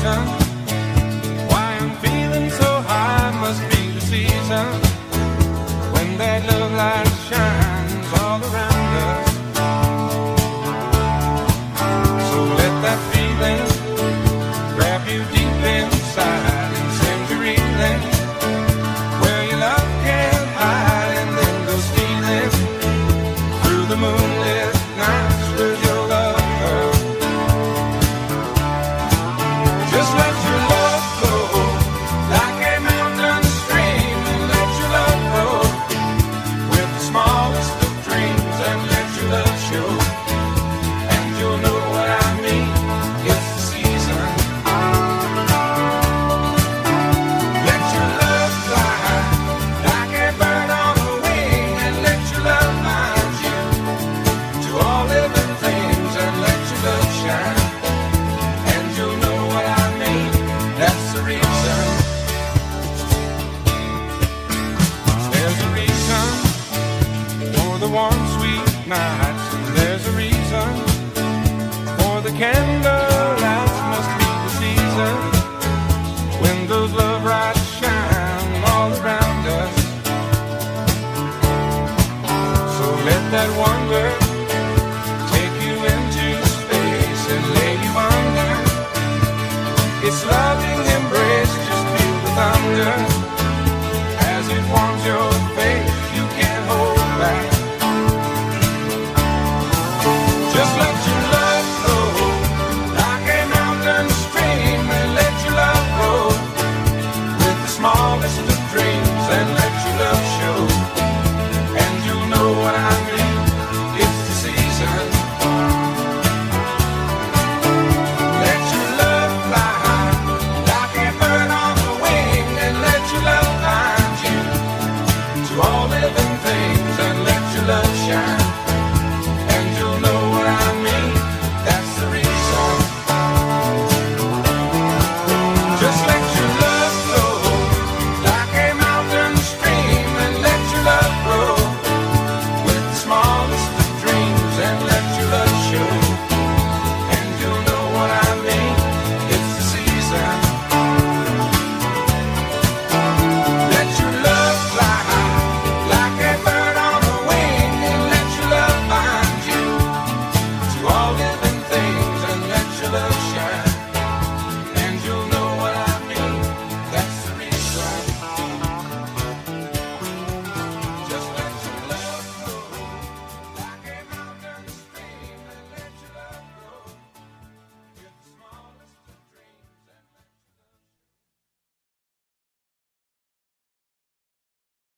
reason why I'm feeling so high. Must be the season when that love light shines all around us. one sweet night. And there's a reason for the candle lights must be the season when those love lights shine all around us. So let that wonder take you into space and lay you under. It's loving embrace, just feel the thunder.